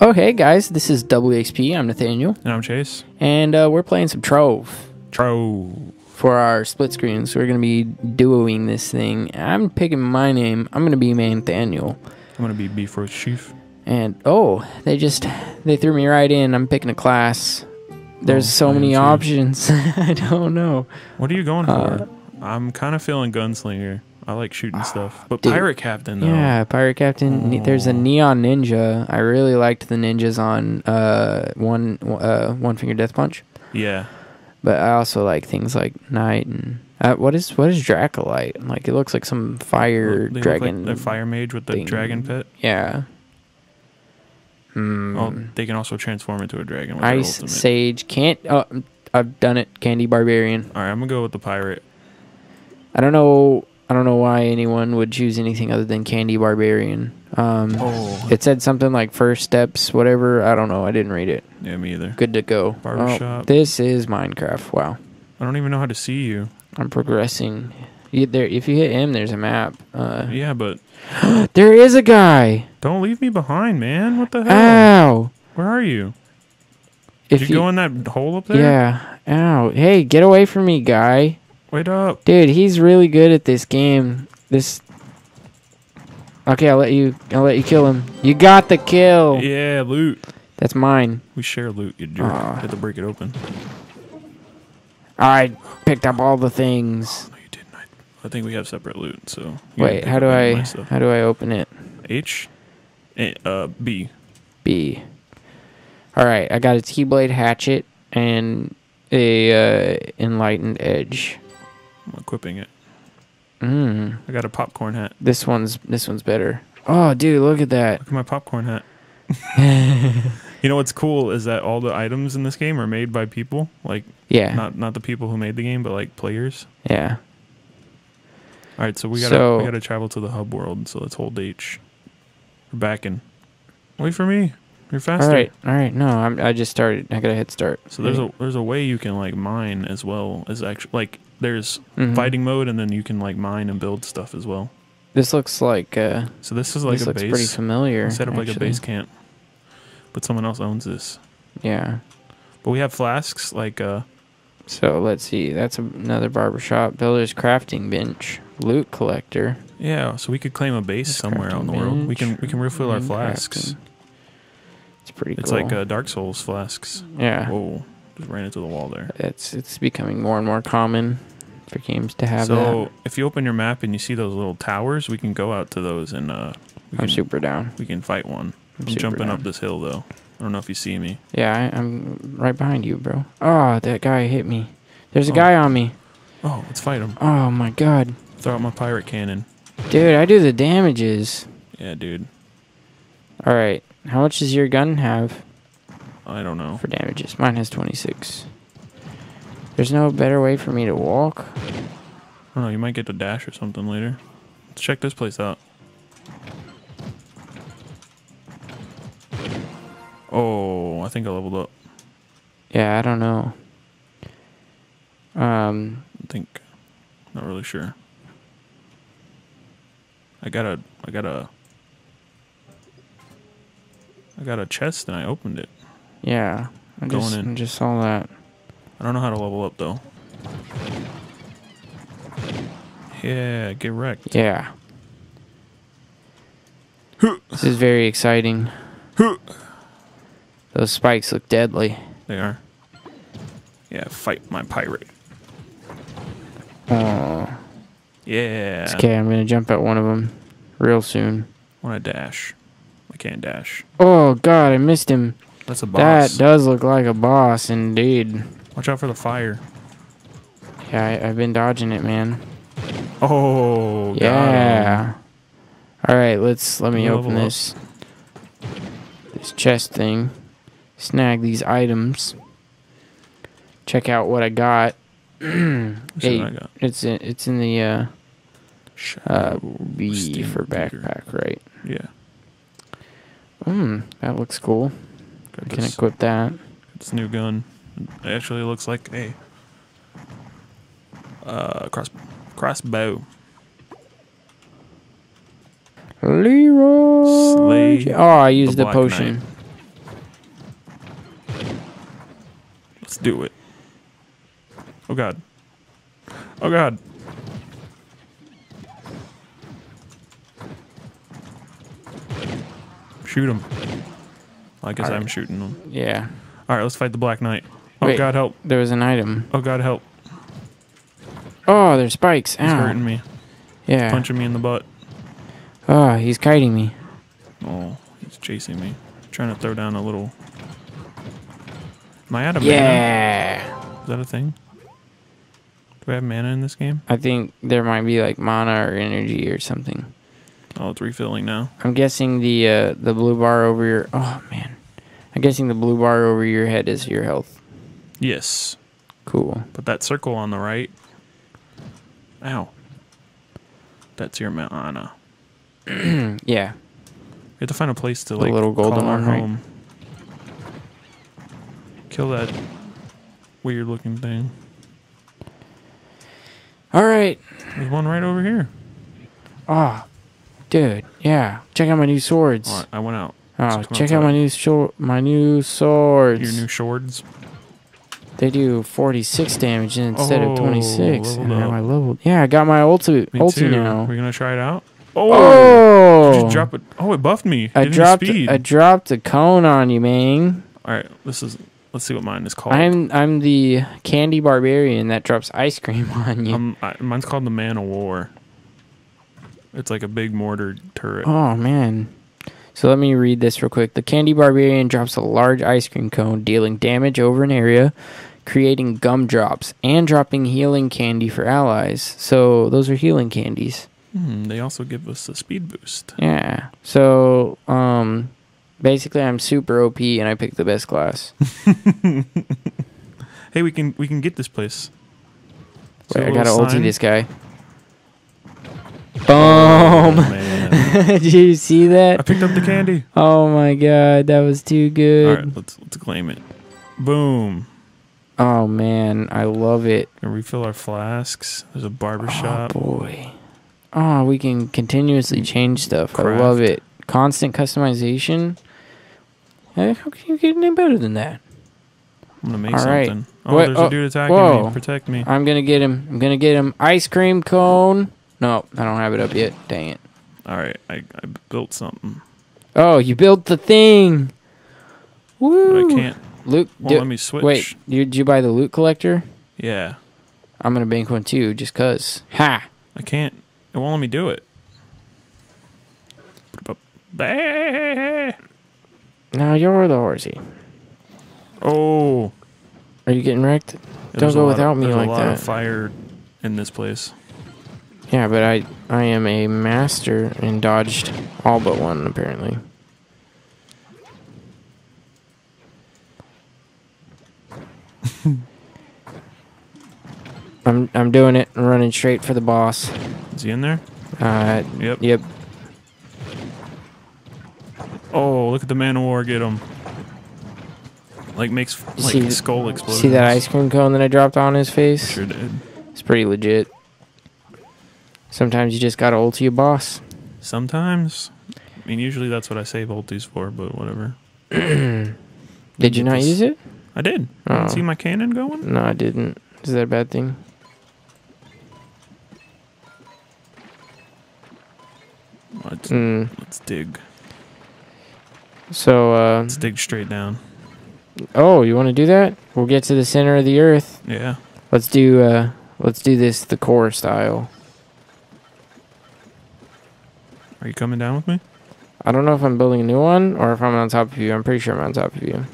Oh, hey guys, this is WXP. I'm Nathaniel, And I'm Chase. and uh, we're playing some Trove Trove. for our split screens. We're gonna be duoing this thing. I'm picking my name. I'm gonna be Nathaniel. I'm gonna be Beef Roast Chief. And oh, they just they threw me right in. I'm picking a class. There's Oh, so many options. I don't know. What are you going Uh, for? I'm kind of feeling gunslinger. I like shooting stuff, but dude. pirate captain though. Yeah, Pirate Captain. ne- There's a Oh. Neon Ninja. I really liked the ninjas on uh one uh One Finger Death Punch. Yeah. But I also like things like Knight and uh, what is what is Dracolyte? Like it looks like some fire They dragon. Like the fire mage with the thing. dragon pit. Yeah. Hmm. Oh, they can also transform into a dragon. With their Ice. Sage can't. Oh, I've done it. Candy Barbarian. All right, I'm gonna go with the pirate. I don't know. I don't know why anyone would choose anything other than Candy Barbarian. Um, Oh, it said something like first steps, whatever. I don't know. I didn't read it. yeah, me either. Good to go. Barbershop. Oh, this is Minecraft. Wow. I don't even know how to see you. I'm progressing. You, there, if you hit M, there's a map. Uh, Yeah, but there is a guy. don't leave me behind, man. What the hell? Ow. Where are you? If Did you, go in that hole up there? Yeah. Ow. Hey, get away from me, guy. Wait up. Dude, he's really good at this game. This. Okay, I'll let you. I'll let you kill him. You got the kill. Yeah, loot. That's mine. We share loot, you jerk. Aw. Had to break it open. I picked up all the things. No, you didn't. I, I think we have separate loot, so. Wait, how do up any of I? How do I open it? H, uh, B. B. All right, I got a T-blade hatchet and a uh, enlightened edge. I'm equipping it. Mm. I got a popcorn hat. This one's this one's better. Oh, dude, look at that. Look at my popcorn hat. You know what's cool is that all the items in this game are made by people, like Yeah, not not the people who made the game, but like players. yeah. All right, so we gotta So- we gotta travel to the hub world. So let's hold H. We're backing. Wait for me. You're faster. All right, all right. No, I'm, I just started. I got a head start. So there's a there's a way you can like mine as well as actually like there's Mhm. fighting mode and then you can like mine and build stuff as well. This looks like uh, So this is like this a looks base. pretty familiar. set up like a actually. base camp, but someone else owns this. Yeah. But we have flasks like uh So let's see. That's another barbershop. Builder's crafting bench. Loot collector. yeah, so we could claim a base somewhere out in the crafting world. We can we can refill our and flasks. crafting. It's pretty It's cool. like uh, Dark Souls flasks. yeah. Whoa, just ran into the wall there. It's it's becoming more and more common for games to have So that. if you open your map and you see those little towers, we can go out to those and uh we I'm can, super down. we can fight one. I'm, I'm jumping down. up this hill though. I don't know if you see me. Yeah, I, I'm right behind you, bro. Oh, that guy hit me. There's a Oh. guy on me. Oh, let's fight him. Oh my god, Throw out my pirate cannon. dude! I do the damages. Yeah, dude. All right, how much does your gun have I don't know. for damages? Mine has 26. There's no better way for me to walk. I don't know. You might get to dash or something later. Let's check this place out. Oh, I think I leveled up. Yeah, I don't know. Um, I think. Not really sure. I got a. I got a. I got a chest and I opened it. yeah, I Going just in. I just saw that. I don't know how to level up though. Yeah, get wrecked. Yeah. this is very exciting. Those spikes look deadly. They are. Yeah, fight my pirate. Oh. Yeah. It's okay, I'm gonna jump at one of them real soon. Want to dash? I can't dash. Oh god, I missed him. That's a That does look like a boss indeed. Watch out for the fire. Yeah, I, I've been dodging it, man. Oh, got him. Yeah. All right, let's let me Level open up. this this chest thing. Snag these items. Check out what I got. Hey, I got. it's in it's in the uh, uh Shadow B Steam for Digger. backpack, right? Yeah. Hmm, that looks cool. Got can this, equip that. This new gun it actually looks like a uh, cross crossbow. Leroy. Slay oh, I used the, the potion. Knight. Let's do it. Oh god. Oh god. Shoot him. I guess. I'm shooting him. Yeah. All right, let's fight the Black Knight. Oh Wait. god, help! There was an item. Oh god, help! Oh, there's spikes. He's Ow. hurting me, Yeah. He's punching me in the butt. Oh, he's kiting me. Oh, he's chasing me, trying to throw down a little. Am I out of mana? Yeah. Is that a thing? Do we have mana in this game? I think there might be like mana or energy or something. Oh, it's refilling now. I'm guessing the uh, the blue bar over your. Oh man. I'm guessing the blue bar over your head is your health. Yes, Cool. but that circle on the right. Ow. That's your mana. Yeah. We have to find a place to The like little golden call our right? home. Kill that weird looking thing. All right. There's one right over here. Oh, dude. Yeah. Check out my new swords. I I went out. Oh, check out my new shor- my new swords. Your new swords. They do 46 damage instead Oh, of 26. And up. I leveled. Yeah, I got my ulti, Me ulti too. now. We're gonna try it out. Oh, Oh! just drop it. Oh, it buffed me. I dropped speed. I dropped a cone on you, man. All right, this is. Let's see what mine is called. I'm I'm the candy barbarian that drops ice cream on you. Um, I, mine's called the Man of War. It's like a big mortar turret. oh man. So let me read this real quick. The candy barbarian drops a large ice cream cone, dealing damage over an area, creating gumdrops, and dropping healing candy for allies. So those are healing candies. Hmm, they also give us a speed boost. Yeah. So, um, basically, I'm super OP and I picked the best class. Hey, we can we can get this place. Wait, I gotta little ulti this guy. Oh, Boom! man. Did you see that? I picked up the candy. Oh my god, that was too good. right, let's let's claim it. Boom. Oh man, I love it. Can refill our flasks. There's a barber Oh boy. Oh, we can continuously change stuff. I love it. Constant customization. How can you get any better than that? I'm gonna make All right. something. Oh, Wait, there's oh, a dude attacking whoa. me. Protect me. I'm gonna get him. I'm gonna get him. Ice cream cone. No, I don't have it up yet. Dang it. All right, I, I built something. Oh, you built the thing. But Woo! I can't. Loot. Won't do- let me switch. wait, you, did you buy the loot collector? Yeah, I'm gonna bank one too, just cause. Ha! I can't. It won't let me do it. Now you're the horsey. Oh, Are you getting wrecked? Don't go without of, me there's like a lot that. Of fire in this place. Yeah, but I I am a master and dodged all but one apparently. I'm I'm doing it. I'm running straight for the boss. Is he in there? Uh, Yep. yep. Oh, look at the man of war get him. Like makes like See- skull explosions. See that ice cream cone that I dropped on his face? Sure did. It's pretty legit. Sometimes you just gotta ulti a boss. Sometimes. I mean, usually that's what I save ultis for, but whatever. Did you not this- use it? I did. Oh. didn't see my cannon going? No, I didn't. Is that a bad thing? Let's, Mm. let's dig. So, uh, Let's dig straight down. oh, you want to do that? We'll get to the center of the earth. Yeah. Let's do, uh, let's do this the core style. Are you coming down with me? I don't know if I'm building a new one or if I'm on top of you. I'm pretty sure I'm on top of you.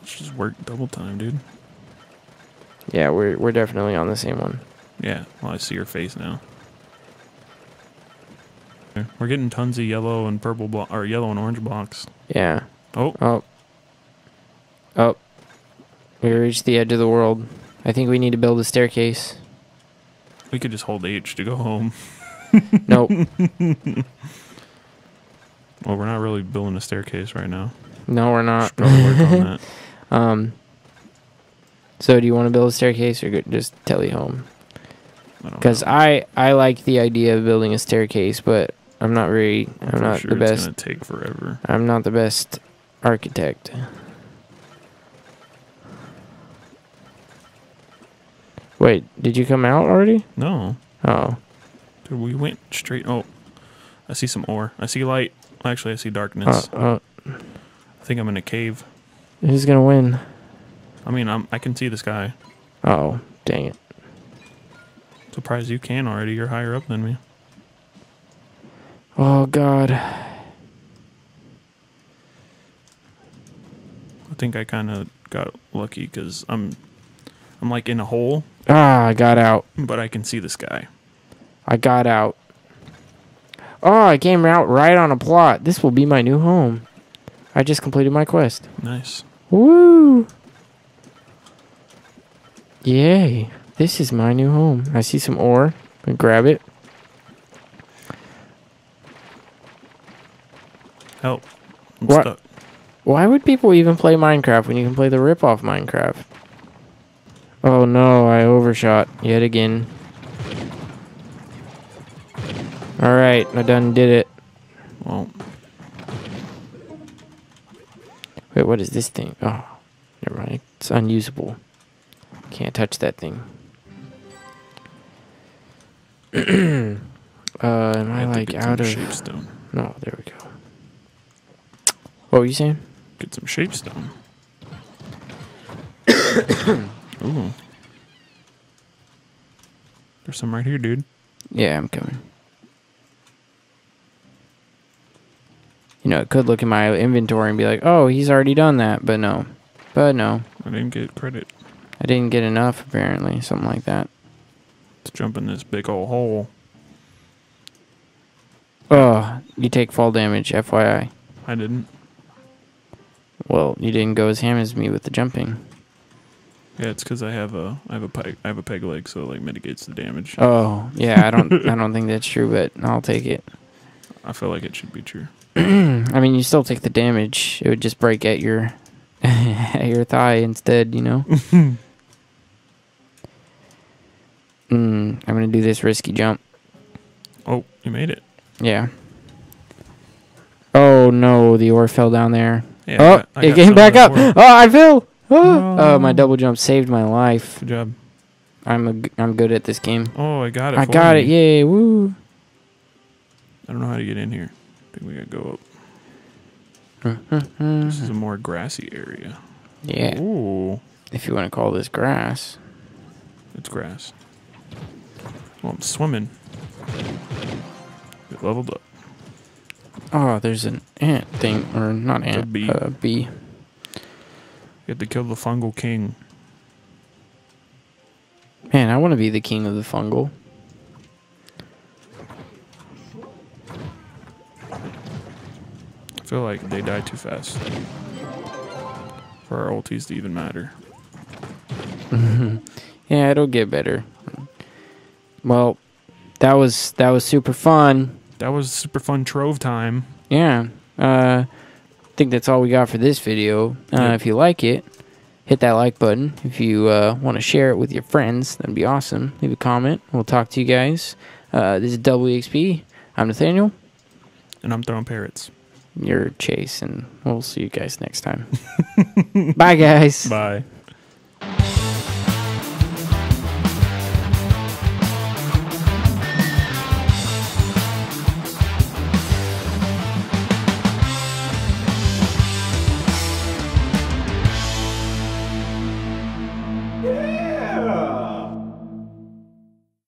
Let's just work double time, dude. Yeah, we're we're definitely on the same one. Yeah. Well, I see your face now. We're getting tons of yellow and purple blo- or yellow and orange blocks. Yeah. Oh, Oh. Oh. We reached the edge of the world. I think we need to build a staircase. We could just hold H to go home. Nope. Well, we're not really building a staircase right now. no, we're not. Should probably work on that. Um. So, do you want to build a staircase or just tele home? Because know. I I like the idea of building a staircase, but I'm not very I'm I'm not sure the it's best. gonna take forever. I'm not the best architect. Wait, did you come out already? No. Oh, Dude, we went straight. Oh, I see some ore. I see light. Actually, I see darkness. uh, uh, I think I'm in a cave. who's gonna win? I mean, I'm, I can see the sky. Oh, dang it! Surprised you can already. You're higher up than me. Oh God, I think I kind of got lucky because I'm, I'm like in a hole, ah, I got out. but I can see the sky. I got out. Oh, I came out right on a plot. This will be my new home. I just completed my quest. Nice. Woo! Yay. This is my new home. I see some ore. I grab it. Help. I'm What? stuck. Why would people even play Minecraft when you can play the rip-off Minecraft? Oh no, I overshot yet again. Alright, I done did it. Well, Wait, what is this thing? Oh, never mind. It's unusable. Can't touch that thing. uh, am I to like out of? shapestone? No, there we go. What were you saying? Get some shapestone. Ooh. There's some right here, dude. Yeah, I'm coming. You know, it could look in my inventory and be like, "Oh, he's already done that," but no, but no, I didn't get credit I didn't get enough apparently, something like that. Let's jump in this big old hole. Oh, you take fall damage, FYI. I didn't. Well, you didn't go as ham as me with the jumping. Yeah, it's because I have a I have a peg I have a peg leg, so it like mitigates the damage. Oh, yeah, I don't I don't think that's true, but I'll take it. I feel like it should be true. I mean, you still take the damage. It would just break at your at your thigh instead, you know. mm, I'm gonna do this risky jump. Oh, you made it. Yeah. Oh no, the ore fell down there. Yeah. oh, I got- I it came back up. Oh, I fell. Oh. No. oh, my double jump saved my life. Good job. I'm a I'm good at this game. Oh, I got it. I got it. Yay! Woo. I don't know how to get in here. I think we gotta go up. This is a more grassy area. Yeah, Ooh, if you want to call this grass. it's grass. Well, I'm swimming. Get leveled up. Oh, there's an ant thing, or not ant, a bee. uh, bee. You have to kill the fungal king. Man, I want to be the king of the fungal. I feel like they die too fast for our ultis to even matter. Yeah, it'll get better. Well, that was that was super fun. That was super fun trove time. Yeah. Uh, think that's all we got for this video. Uh, Yep. If you like it, hit that like button. If you uh, want to share it with your friends, that'd be awesome. Leave a comment. We'll talk to you guys. Uh, this is WXP. I'm Nathaniel. And I'm throwing parrots. You're Chase, and we'll see you guys next time. Bye, guys. Bye.